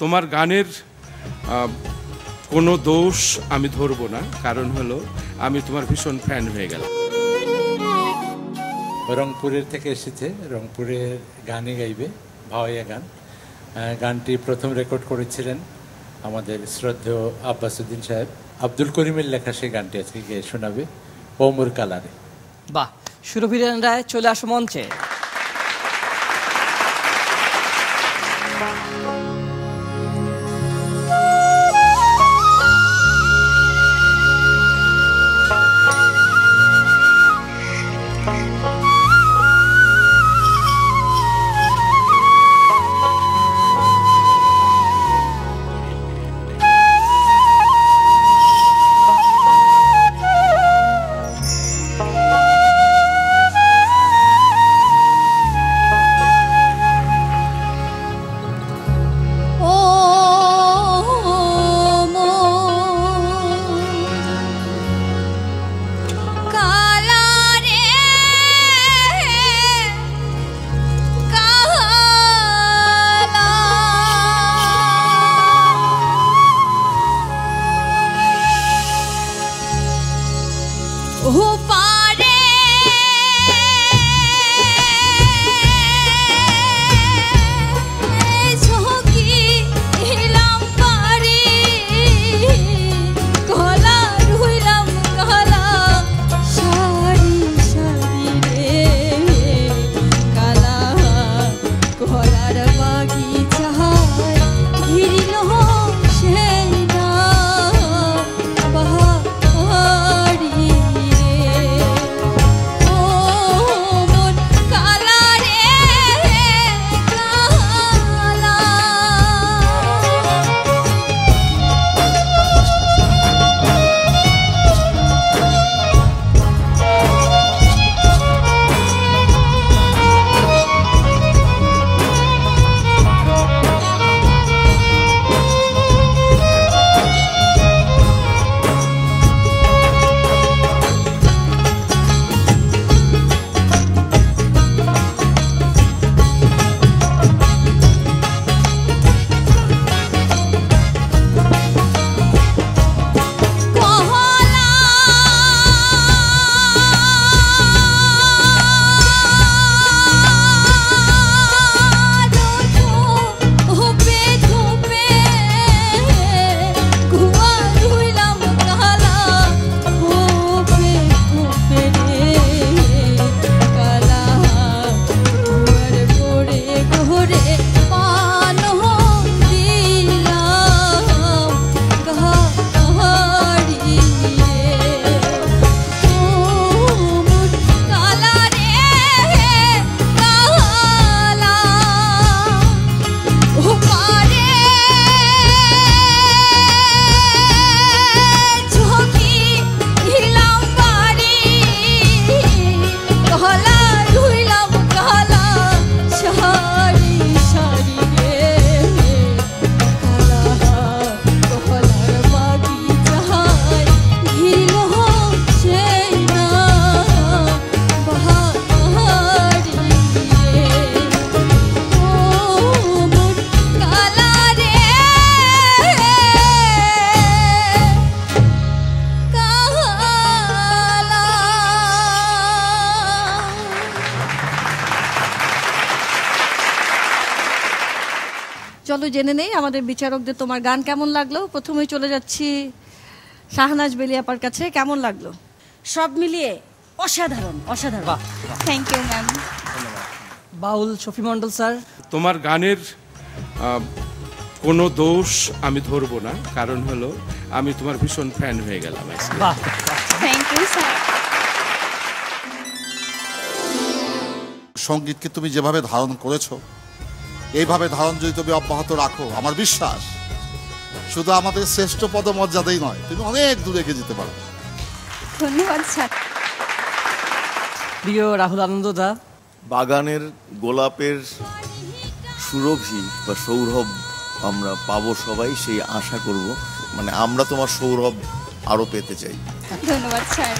তোমার গানের কোনো দোষ আমি ধরবো না। কারণ হলো আমি তোমার ভীষণ ফ্যান হয়ে গেলাম। রংপুরের থেকে এসেছে। রংপুরের গানে গাইবে ভাওয়াইয়া গান। গানটি প্রথম রেকর্ড করেছিলেন আমাদের শ্রদ্ধেয় আব্বাসুদ্দিন সাহেব। আব্দুল করিমের লেখা সেই গানটি আজকে গিয়ে শোনাবে ওমর কালারে। বাহ সুরভিরেন রায় চলে আসো মঞ্চে। रवा चाह। চলো জেনে নেই আমাদের বিচারকদের তোমার গান কেমন লাগল? প্রথমেই চলে যাচ্ছি শাহনাজ বেলিয়াপার কাছে কেমন লাগল? সব মিলিয়ে অসাধারণ অসাধারণ। বাহ thank you ma'am Baul Shafi Mondal sir তোমার গানের কোনো দোষ আমি ধরবো না কারণ হলো আমি তোমার ভীষণ ফ্যান হয়ে গেলাম থ্যাংক ইউ স্যার সঙ্গীতকে তুমি যেভাবে ধারণ করেছ এইভাবে ধারণ যদি তুমি অব্যাহত রাখো আমার বিশ্বাস। শুধু আমাদের শ্রেষ্ঠ পদমর্যাদাই নয় তুমি অনেক দূরে এগিয়ে যেতে পারো। ধন্যবাদ স্যার। প্রিয় রাহুল আনন্দদা বাগানের গোলাপের সুরভি বা সৌরভ আমরা পাবো সবাই সেই আশা করব। মানে আমরা তোমার সৌরভ আরও পেতে চাই। ধন্যবাদ স্যার।